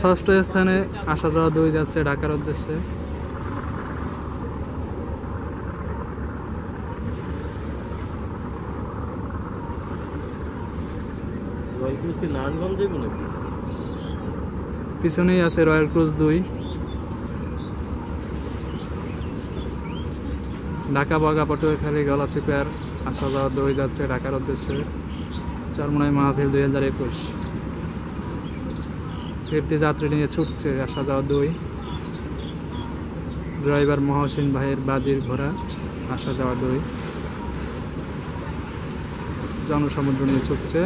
ষষ্ঠ স্থানে আসা যাওয়া দুই যাচ্ছে ঢাকার উদ্দেশ্যে। পিছনেই আছে রয়্যাল ক্রুজ দুই। ঢাকা বাগা চিপে আর আসা যাওয়া দই যাচ্ছে ঢাকার উদ্দেশ্যে। চরমনাই মাহফিল দুই হাজার একুশ। ফিরতি যাত্রী নিয়ে ছুটছে আসা যাওয়া দুই ড্রাইভার মহসিন ভাইয়ের বাজির ঘোড়া আসা যাওয়া দুই জনসমুদ্র নিয়ে ছুটছে।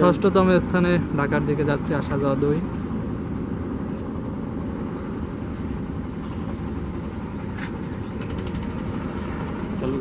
ষষ্ঠতম স্থানে ঢাকার দিকে যাচ্ছে আসা যাওয়া দুই। চালু